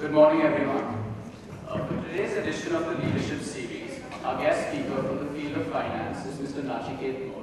Good morning, everyone. Uh, for today's edition of the Leadership Series, our guest speaker from the field of finance is Mr. Nachiket Mor.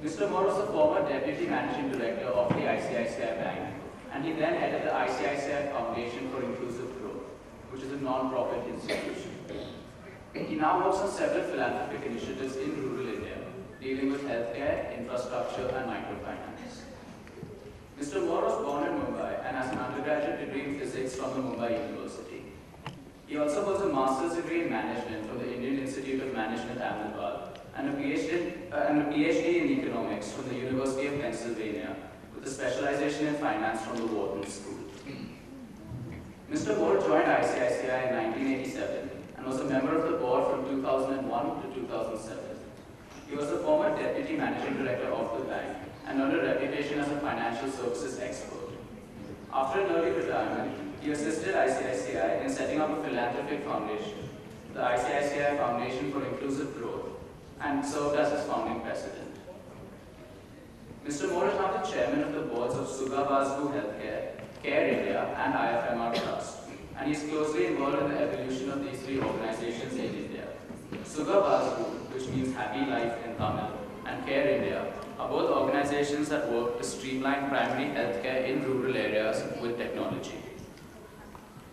Mr. Mor was a former Deputy Managing Director of the ICICI Bank, and he then headed the ICICI Foundation for Inclusive Growth, which is a non-profit institution. He now works on several philanthropic initiatives in rural India, dealing with healthcare, infrastructure, and microfinance. Mr. Mor was born in Mumbai and has an undergraduate degree in physics from the Mumbai University. He also holds a master's degree in management from the Indian Institute of Management, Ahmedabad, and a PhD, uh, and a PhD in economics from the University of Pennsylvania, with a specialization in finance from the Wharton School. Mr. Mor joined ICICI in 1987 and was a member of the board from 2001 to 2007. He was the former deputy managing director of the bank and earned a reputation as a financial services expert. After an early retirement, he assisted ICICI in setting up a philanthropic foundation, the ICICI Foundation for Inclusive Growth, and served as its founding president. Mr. Mor is now the chairman of the boards of Bazgu Healthcare, Care India, and IFMR Trust, and he is closely involved in the evolution of these three organizations in India. Bazgu, which means happy life in Tamil, and Care India Uh, both organizations that work to streamline primary healthcare in rural areas with technology.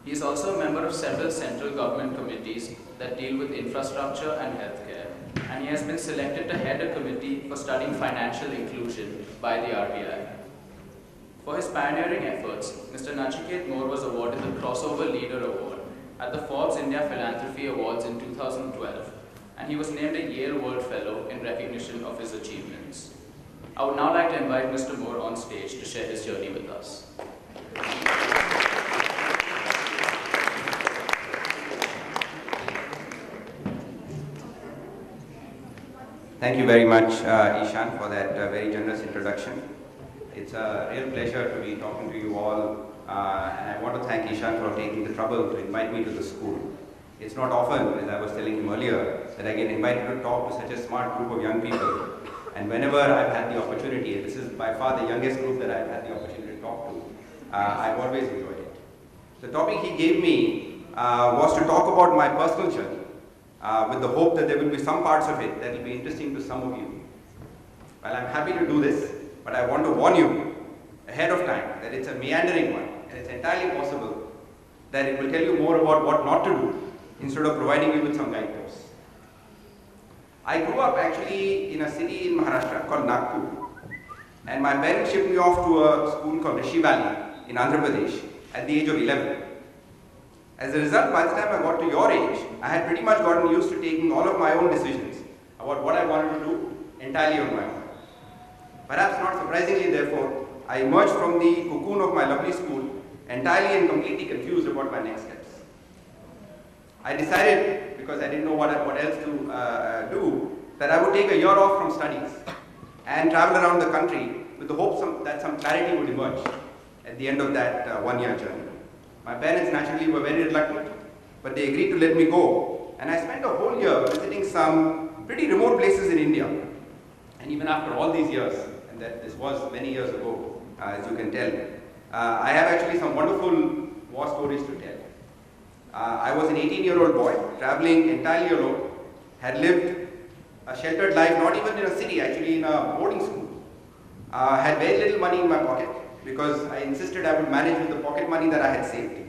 He is also a member of several central government committees that deal with infrastructure and healthcare, and he has been selected to head a committee for studying financial inclusion by the RBI. For his pioneering efforts, Mr. Nachiket Mor was awarded the Crossover Leader Award at the Forbes India Philanthropy Awards in 2012, and he was named a Yale World Fellow in recognition of his achievements. I would now like to invite Mr. Mor on stage to share his journey with us. Thank you very much, uh, Ishan, for that uh, very generous introduction. It's a real pleasure to be talking to you all, uh, and I want to thank Ishan for taking the trouble to invite me to the school. It's not often, as I was telling him earlier, that I get invited to talk to such a smart group of young people. And whenever I've had the opportunity, and this is by far the youngest group that I've had the opportunity to talk to, uh, I've always enjoyed it. The topic he gave me uh, was to talk about my personal journey, uh, with the hope that there will be some parts of it that will be interesting to some of you. Well, I'm happy to do this, but I want to warn you ahead of time that it's a meandering one, and it's entirely possible that it will tell you more about what not to do instead of providing you with some guideposts. I grew up actually in a city in Maharashtra called Nagpur, and my parents shipped me off to a school called Rishi Valley in Andhra Pradesh at the age of 11. As a result, by the time I got to your age, I had pretty much gotten used to taking all of my own decisions about what I wanted to do entirely on my own. Perhaps not surprisingly, therefore, I emerged from the cocoon of my lovely school entirely and completely confused about my next steps. I decided, because I didn't know what, what else to uh, do, that I would take a year off from studies and travel around the country with the hope some, that some clarity would emerge at the end of that uh, one year journey. My parents naturally were very reluctant, but they agreed to let me go. And I spent a whole year visiting some pretty remote places in India. And even after all these years, and that this was many years ago, uh, as you can tell, uh, I have actually some wonderful war stories to tell. Uh, I was an 18 year old boy traveling entirely alone, had lived a sheltered life, not even in a city, actually in a boarding school. Uh, had very little money in my pocket because I insisted I would manage with the pocket money that I had saved.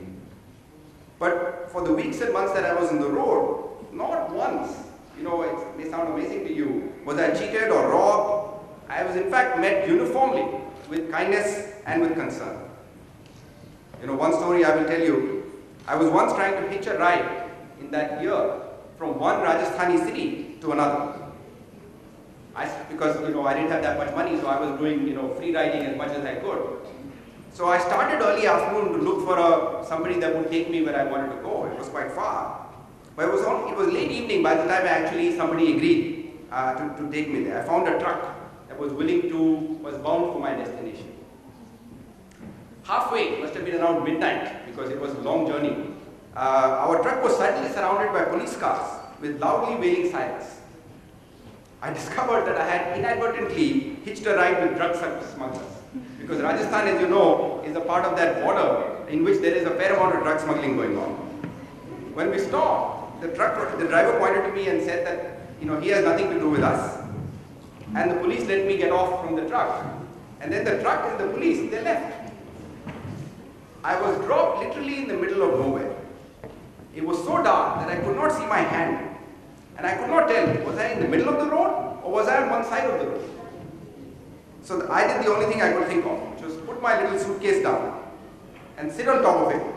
But for the weeks and months that I was on the road, not once, you know, it may sound amazing to you, was I cheated or robbed. I was in fact met uniformly with kindness and with concern. You know, one story I will tell you I was once trying to hitch a ride in that year from one Rajasthani city to another. I, because you know I didn't have that much money, so I was doing you know free riding as much as I could. So I started early afternoon to look for a, somebody that would take me where I wanted to go. It was quite far, but it was it was late evening by the time actually somebody agreed uh, to, to take me there. I found a truck that was willing to was bound for my destination. Halfway, must have been around midnight because it was a long journey. Uh, our truck was suddenly surrounded by police cars with loudly wailing sirens. I discovered that I had inadvertently hitched a ride with drug smugglers Because Rajasthan, as you know, is a part of that border in which there is a fair amount of drug smuggling going on. When we stopped, the truck, the driver pointed to me and said that, you know, he has nothing to do with us. And the police let me get off from the truck. And then the truck and the police, they left. I was dropped literally in the middle of nowhere. It was so dark that I could not see my hand. And I could not tell, was I in the middle of the road or was I on one side of the road? So I did the only thing I could think of, just put my little suitcase down and sit on top of it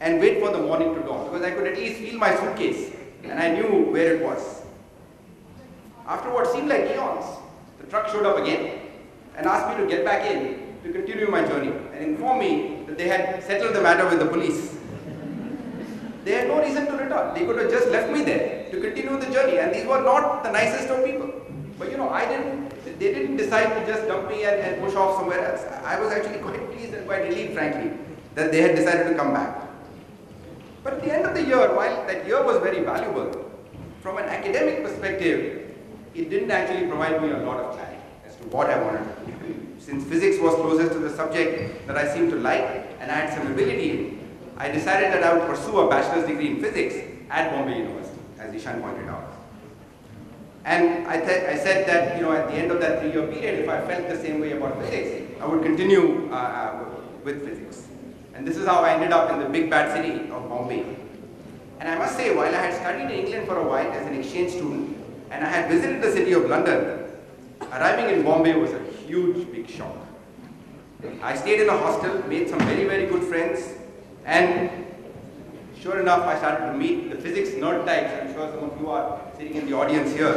and wait for the morning to dawn because I could at least feel my suitcase and I knew where it was. After what seemed like eons, the truck showed up again and asked me to get back in to continue my journey and inform me they had settled the matter with the police. They had no reason to return. They could have just left me there to continue the journey and these were not the nicest of people. But you know, I didn't, they didn't decide to just dump me and, and push off somewhere else. I was actually quite pleased and quite relieved, frankly, that they had decided to come back. But at the end of the year, while that year was very valuable, from an academic perspective, it didn't actually provide me a lot of clarity what I wanted to do. Since physics was closest to the subject that I seemed to like and I had some ability in, I decided that I would pursue a bachelor's degree in physics at Bombay University, as Ishan pointed out. And I, I said that, you know, at the end of that three-year period, if I felt the same way about physics, I would continue uh, uh, with physics. And this is how I ended up in the big bad city of Bombay. And I must say, while I had studied in England for a while as an exchange student, and I had visited the city of London, arriving in Bombay was a huge, big shock. I stayed in a hostel, made some very, very good friends, and sure enough, I started to meet the physics nerd types. I'm sure some of you are sitting in the audience here.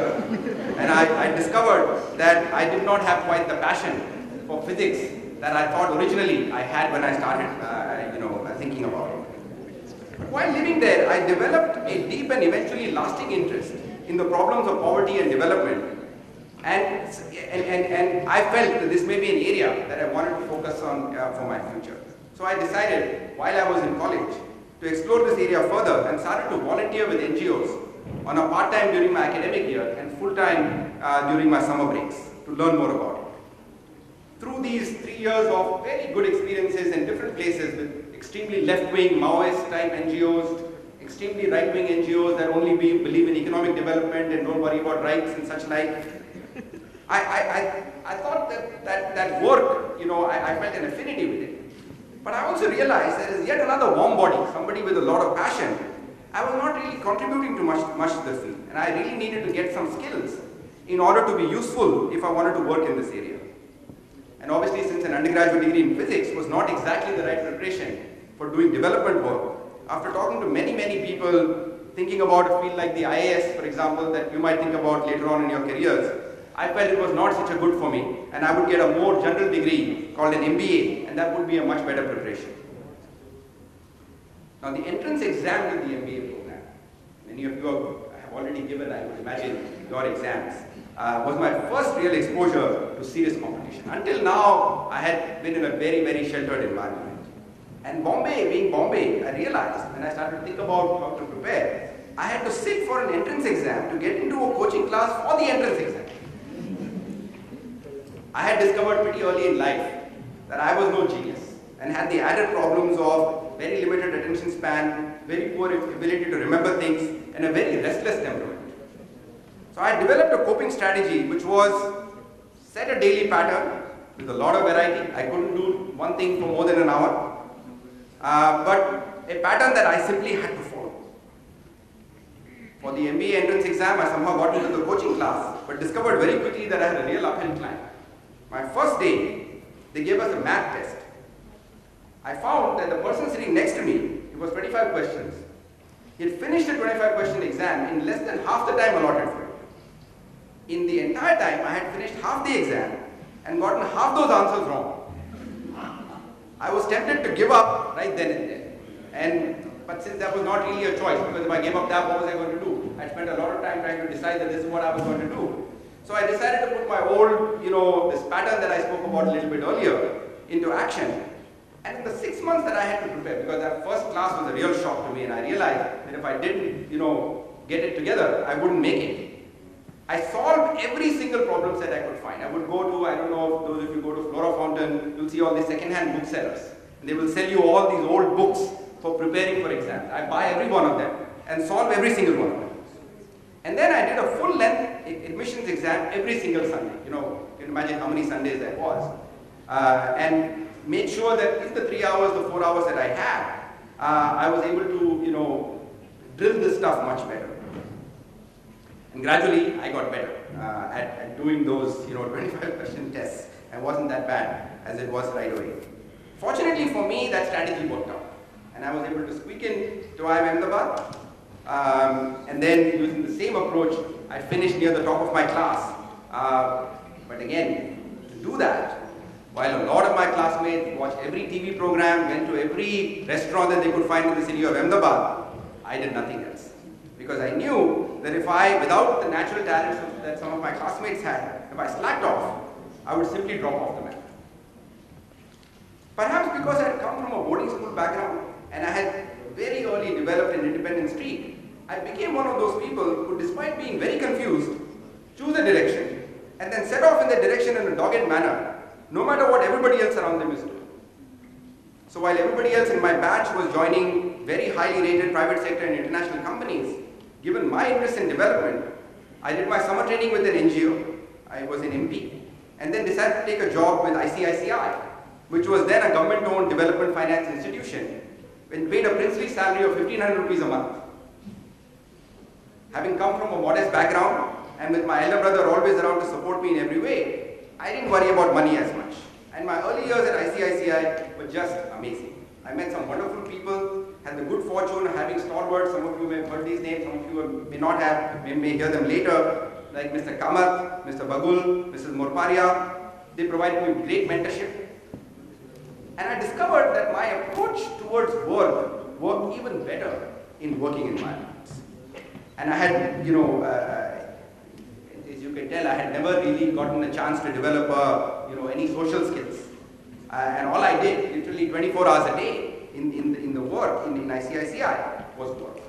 and I, I discovered that I did not have quite the passion for physics that I thought originally I had when I started, uh, you know, thinking about it. But while living there, I developed a deep and eventually lasting interest in the problems of poverty and development. And, and, and, and I felt that this may be an area that I wanted to focus on uh, for my future. So I decided, while I was in college, to explore this area further and started to volunteer with NGOs on a part-time during my academic year and full-time uh, during my summer breaks to learn more about it. Through these three years of very good experiences in different places with extremely left-wing Maoist type NGOs, extremely right-wing NGOs that only be, believe in economic development and don't worry about rights and such like, I, I, I, I thought that, that that work, you know, I, I felt an affinity with it. But I also realized there is yet another warm body, somebody with a lot of passion. I was not really contributing to much, much to the field, and I really needed to get some skills in order to be useful if I wanted to work in this area. And obviously, since an undergraduate degree in physics was not exactly the right preparation for doing development work, after talking to many, many people, thinking about a field like the IAS, for example, that you might think about later on in your careers, I felt it was not such a good for me and I would get a more general degree called an MBA and that would be a much better preparation. Now the entrance exam to the MBA program, many of you have already given, I would imagine, your exams, uh, was my first real exposure to serious competition. Until now, I had been in a very, very sheltered environment. And Bombay, being Bombay, I realized when I started to think about how to prepare, I had to sit for an entrance exam to get into a coaching class for the entrance exam. I had discovered pretty early in life that I was no genius and had the added problems of very limited attention span, very poor ability to remember things, and a very restless temperament. So I developed a coping strategy which was set a daily pattern with a lot of variety. I couldn't do one thing for more than an hour, uh, but a pattern that I simply had to follow. For the MBA entrance exam, I somehow got into the coaching class, but discovered very quickly that I had a real uphill climb. My first day, they gave us a math test. I found that the person sitting next to me, it was 25 questions. He had finished the 25 question exam in less than half the time allotted for it. In the entire time, I had finished half the exam and gotten half those answers wrong. I was tempted to give up right then and there. And, but since that was not really a choice, because if I gave up that, what was I going to do? I spent a lot of time trying to decide that this is what I was going to do. So I decided to put my old, you know, this pattern that I spoke about a little bit earlier into action. And in the six months that I had to prepare, because that first class was a real shock to me, and I realized that if I didn't, you know, get it together, I wouldn't make it. I solved every single problem set I could find. I would go to, I don't know if those of you go to Flora Fountain, you'll see all these second-hand booksellers. They will sell you all these old books for preparing for exams. I buy every one of them and solve every single one. And then I did a full-length admissions exam every single Sunday. You know, you can imagine how many Sundays that was. Uh, and made sure that in the three hours, the four hours that I had, uh, I was able to, you know, drill this stuff much better. And gradually, I got better uh, at, at, doing those, you know, 25 question tests. I wasn't that bad as it was right away. Fortunately for me, that strategy worked out. And I was able to squeak in to IIM Ahmedabad. Um, and then using the same approach, I finished near the top of my class. Uh, but again, to do that, while a lot of my classmates watched every TV program, went to every restaurant that they could find in the city of Ahmedabad, I did nothing else. Because I knew that if I, without the natural talents that some of my classmates had, if I slacked off, I would simply drop off the map. Perhaps because I had come from a boarding school background and I had very early developed an independent streak, I became one of those people who, despite being very confused, choose a direction and then set off in that direction in a dogged manner no matter what everybody else around them is doing. So while everybody else in my batch was joining very highly rated private sector and international companies, given my interest in development, I did my summer training with an NGO, I was an MP, and then decided to take a job with ICICI, which was then a government-owned development finance institution, and paid a princely salary of 1500 rupees a month. Having come from a modest background, and with my elder brother always around to support me in every way, I didn't worry about money as much. And my early years at ICICI were just amazing. I met some wonderful people, had the good fortune of having stalwarts, some of you may have heard these names, some of you may not have, may, may hear them later, like Mr. Kamath, Mr. Vaghul, Mrs. Morparia. They provided me with great mentorship. And I discovered that my approach towards work worked even better in working environments. And I had, you know, uh, as you can tell, I had never really gotten a chance to develop, you know, any social skills. Uh, and all I did, literally 24 hours a day in, in, the, in the work, in, in ICICI, was work.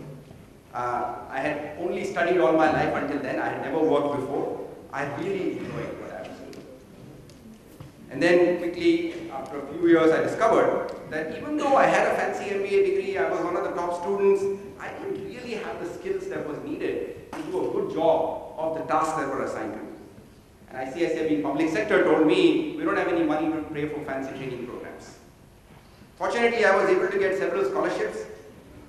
Uh, I had only studied all my life until then. I had never worked before. I really enjoyed what I was doing. And then quickly, after a few years, I discovered that even though I had a fancy MBA degree, I was one of the top students, I have the skills that was needed to do a good job of the tasks that were assigned to me. And being public sector told me, we don't have any money to pay for fancy training programs. Fortunately, I was able to get several scholarships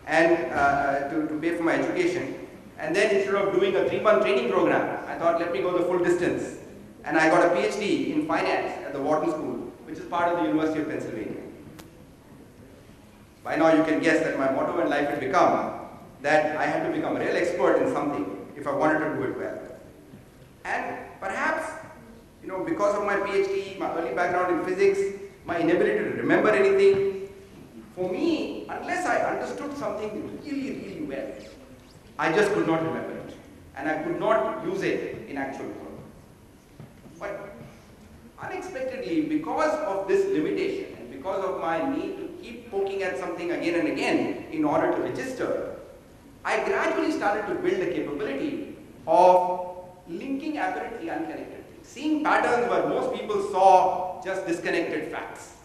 and uh, to, to pay for my education. And then instead of doing a three-month training program, I thought, let me go the full distance. And I got a PhD in finance at the Wharton School, which is part of the University of Pennsylvania. By now you can guess that my motto in life had become that I had to become a real expert in something if I wanted to do it well. And perhaps, you know, because of my PhD, my early background in physics, my inability to remember anything, for me, unless I understood something really, really well, I just could not remember it. And I could not use it in actual work. But unexpectedly, because of this limitation and because of my need to keep poking at something again and again in order to register, I gradually started to build the capability of linking apparently unconnected things, seeing patterns where most people saw just disconnected facts.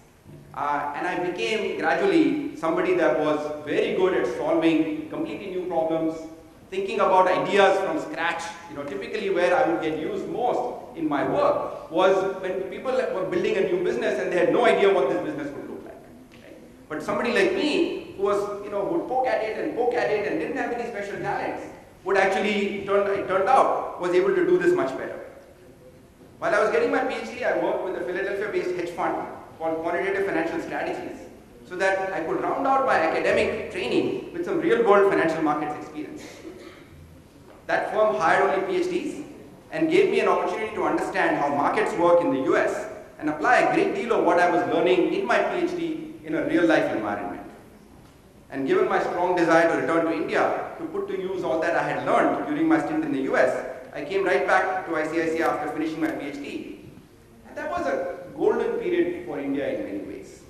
Uh, and I became gradually somebody that was very good at solving completely new problems, thinking about ideas from scratch. You know, typically where I would get used most in my work was when people were building a new business and they had no idea what this business would look like. Right? But somebody like me who was, you know, would poke at it and poke at it and didn't have any special talents, would actually, turn, it turned out, was able to do this much better. While I was getting my PhD, I worked with a Philadelphia-based hedge fund called Quantitative Financial Strategies so that I could round out my academic training with some real-world financial markets experience. That firm hired only PhDs and gave me an opportunity to understand how markets work in the US and apply a great deal of what I was learning in my PhD in a real-life environment. And given my strong desire to return to India, to put to use all that I had learned during my stint in the US, I came right back to ICICI after finishing my PhD. And that was a golden period for India in many ways.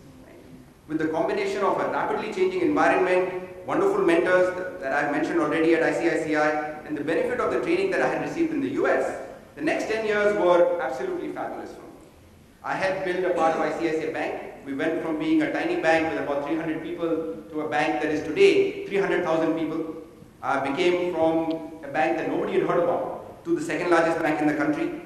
With the combination of a rapidly changing environment, wonderful mentors that I've mentioned already at ICICI, and the benefit of the training that I had received in the US, the next 10 years were absolutely fabulous for me. I helped build a part of ICICI Bank. We went from being a tiny bank with about 300 people to a bank that is today 300,000 people. Uh, became from a bank that nobody had heard about to the second largest bank in the country.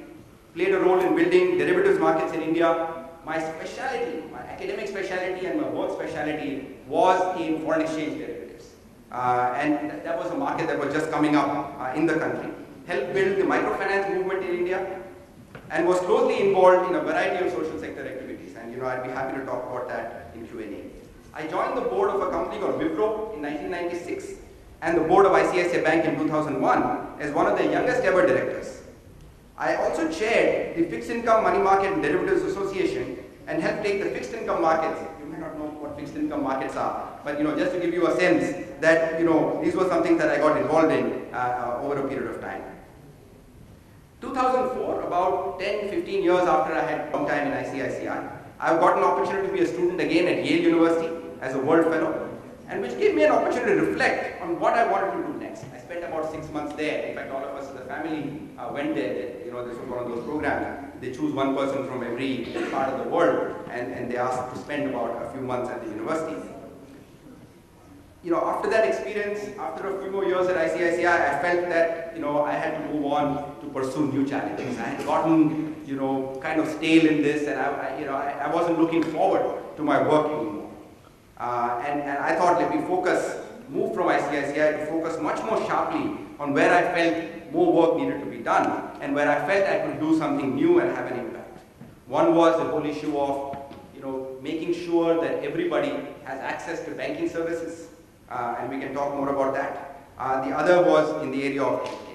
Played a role in building derivatives markets in India. My specialty, my academic specialty and my work specialty was in foreign exchange derivatives. Uh, and that was a market that was just coming up uh, in the country. Helped build the microfinance movement in India and was closely involved in a variety of social sector activities. You know, I'd be happy to talk about that in Q&A. I joined the board of a company called Wipro in 1996 and the board of ICICI Bank in 2001 as one of the youngest ever directors. I also chaired the Fixed Income Money Market and Derivatives Association and helped take the fixed income markets. You may not know what fixed income markets are, but you know, just to give you a sense that you know, these were something that I got involved in uh, uh, over a period of time. 2004, about 10, 15 years after I had come time in ICICI, I got an opportunity to be a student again at Yale University as a World Fellow and which gave me an opportunity to reflect on what I wanted to do next. I spent about six months there. In fact, all of us as a family uh, went there. You know, this was one of those programs. They choose one person from every part of the world, and, and they ask to spend about a few months at the university. You know, after that experience, after a few more years at ICICI, I felt that, you know, I had to move on pursue new challenges. I had gotten, you know, kind of stale in this, and I, I you know, I, I wasn't looking forward to my work anymore. Uh, and, and I thought let me focus, move from ICICI to focus much more sharply on where I felt more work needed to be done and where I felt I could do something new and have an impact. One was the whole issue of you know, making sure that everybody has access to banking services, uh, and we can talk more about that. Uh, the other was in the area of.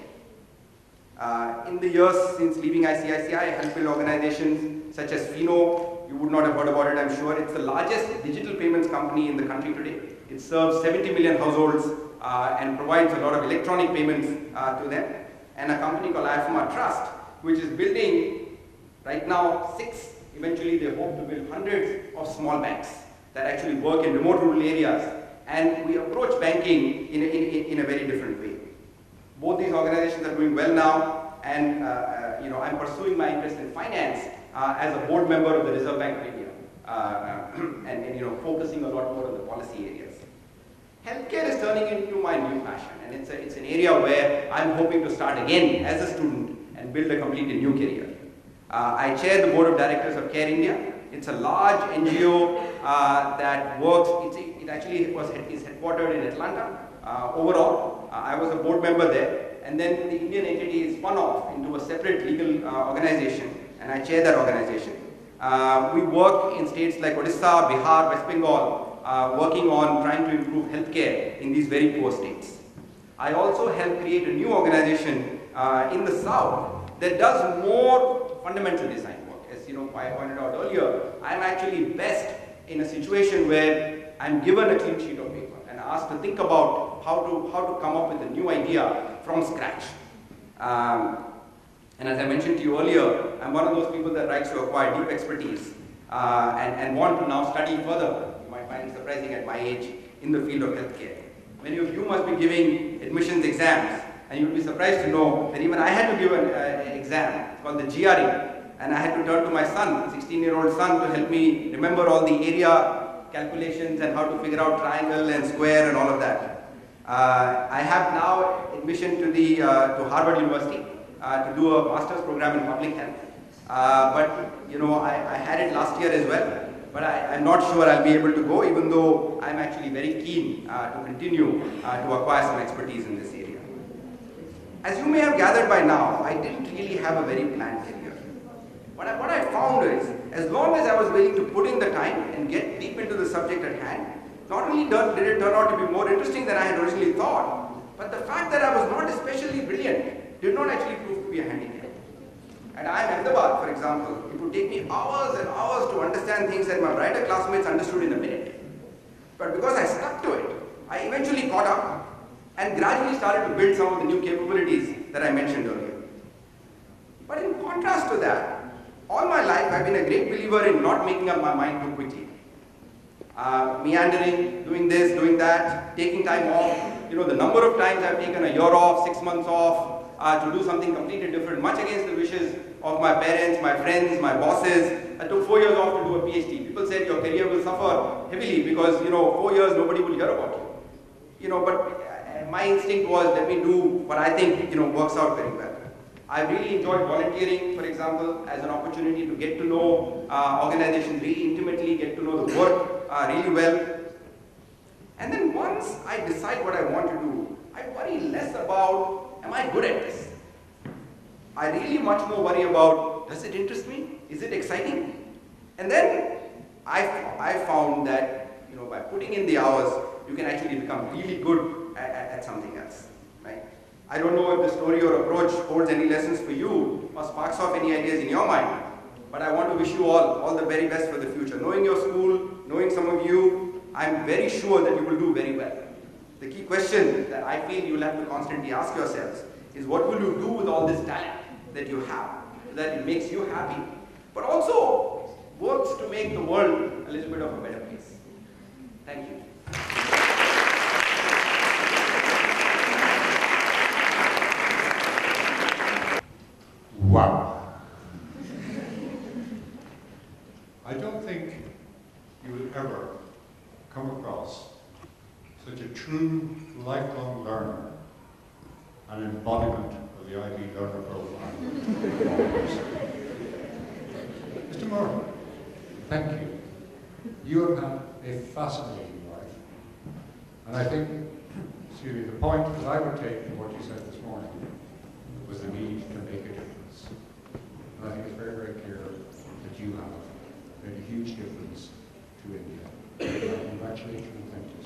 Uh, in the years since leaving ICICI, I build organizations such as Fino, you would not have heard about it, I'm sure. It's the largest digital payments company in the country today. It serves 70 million households uh, and provides a lot of electronic payments uh, to them. And a company called IFMR Trust, which is building right now six, eventually they hope to build hundreds of small banks that actually work in remote rural areas. And we approach banking in a, in, in a very different way. Both these organizations are doing well now, and uh, uh you know, I'm pursuing my interest in finance uh, as a board member of the Reserve Bank of India uh, and, and, you know, focusing a lot more on the policy areas. Healthcare is turning into my new passion and it's, a, it's an area where I'm hoping to start again as a student and build a completely new career. I chair the board of directors of Care India. It's a large NGO uh, that works, it actually was, is headquartered in Atlanta. Uh, overall, uh, I was a board member there and then the Indian entity is spun off into a separate legal uh, organization and I chair that organization. Uh, we work in states like Odisha, Bihar, West Bengal, uh, working on trying to improve healthcare in these very poor states. I also help create a new organization in the south that does more fundamental design work. As you know, I pointed out earlier, I'm actually best in a situation where I'm given a clean sheet of paper and asked to think about how to, how to come up with a new idea from scratch. Um, and as I mentioned to you earlier, I'm one of those people that likes to acquire deep expertise uh, and, and want to now study further, you might find surprising at my age, in the field of healthcare. Many of you must be giving admissions exams, and you'll be surprised to know that even I had to give an, uh, exam called the GRE, and I had to turn to my son, 16-year-old son, to help me remember all the area calculations and how to figure out triangle and square and all of that. Uh, I have now admission to, the, uh, to Harvard University, uh, to do a master's program in public health. Uh, but, you know, I, I, had it last year as well. But I, am not sure I'll be able to go, even though I'm actually very keen uh, to continue to acquire some expertise in this area. As you may have gathered by now, I didn't really have a very planned career. I, what I found is, as long as I was willing to put in the time and get deep into the subject at hand, not only did it turn out to be more interesting than I had originally thought, but the fact that I was not especially brilliant did not actually prove to be a handicap. At IIM Ahmedabad, for example, it would take me hours and hours to understand things that my brighter classmates understood in a minute. But because I stuck to it, I eventually caught up and gradually started to build some of the new capabilities that I mentioned earlier. But in contrast to that, all my life I've been a great believer in not making up my mind too quickly. uh, meandering, doing this, doing that, taking time off. You know, the number of times I've taken a year off, six months off, uh, to do something completely different, much against the wishes of my parents, my friends, my bosses. I took four years off to do a PhD. People said your career will suffer heavily because, you know, four years nobody will hear about you. You know, but uh, my instinct was let me do what I think, you know, works out very well. I really enjoyed volunteering, for example, as an opportunity to get to know uh, organizations really intimately, get to know the work uh, really well. And then once I decide what I want to do, I worry less about, am I good at this? I really much more worry about, does it interest me? Is it exciting? And then I, I found that, you know, by putting in the hours, you can actually become really good at, at, at something else, right? I don't know if the story or approach holds any lessons for you or sparks off any ideas in your mind, but I want to wish you all all the very best for the future. Knowing your school, knowing some of you, I'm very sure that you will do very well. The key question that I feel you'll have to constantly ask yourselves is what will you do with all this talent that you have, that it makes you happy, but also works to make the world a little bit of a better place. Thank you. Wow. I don't think you will ever come across such a true lifelong learner, an embodiment of the IB learner profile. Mr. Mor, thank you. You have had a fascinating life. And I think, excuse me, the point that I would take from what you said this morning was the need you have made a huge difference to India. Congratulations and thank you.